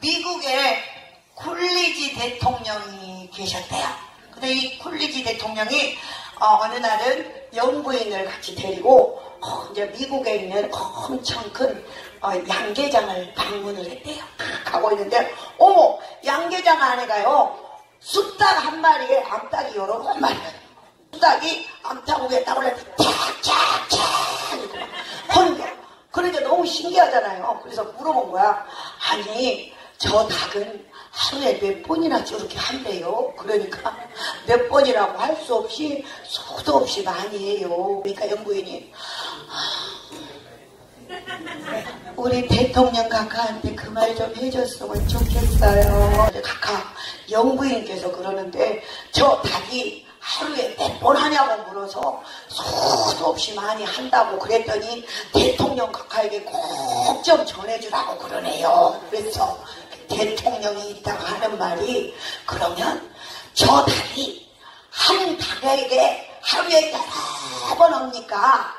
미국에 쿨리지 대통령이 계셨대요. 근데 이 쿨리지 대통령이 어, 느 날은 영부인을 같이 데리고 어, 이제 미국에 있는 엄청 큰 어, 양계장을 방문을 했대요. 가고 있는데 어머 양계장 안에 가요 쑥닭 한 마리에 암탉이 여러 마리가 쑥닭이 암탉 위에 딱 올라 탁탁탁 하는 거. 그러니까 너무 신기하잖아요. 그래서 물어본 거야. 아니 저 닭은 하루에 몇 번이나 저렇게 한대요. 그러니까 몇 번이라고 할 수 없이 수도 없이 많이 해요. 그러니까 영부인이 우리 대통령 각하한테 그 말 좀 해줬으면 좋겠어요. 각하 영부인께서 그러는데 저 닭이 하루에 몇 번 하냐고 물어서 수도 없이 많이 한다고 그랬더니 대통령 각하에게 꼭 좀 전해주라고 그러네요. 그래서 대통령이 있다고 하는 말이 그러면 저 닭이 한 닭에게 하루에 여러 번 옵니까?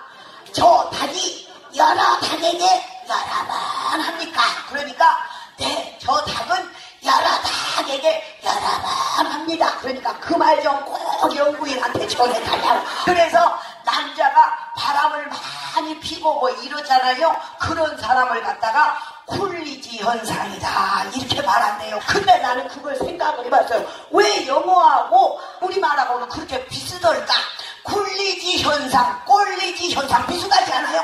저 닭이 여러 닭에게 여러 번 합니까? 그러니까 네, 저 닭은 여러 닭에게 여러 번 합니다. 그러니까 그 말 좀꼭 영부인한테 전해달라고. 그래서 남자가 바람을 많이 피고 뭐 이러잖아요. 그런 사람을 갖다가 쿨리지 현상이다. 이렇게 말한대요. 근데 나는 그걸 생각을 해봤어요. 왜 영어하고 우리말하고는 그렇게 비슷할까? 쿨리지 현상, 꼴리지 현상 비슷하지 않아요?